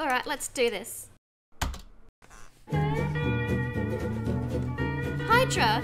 Alright, let's do this. Hydra!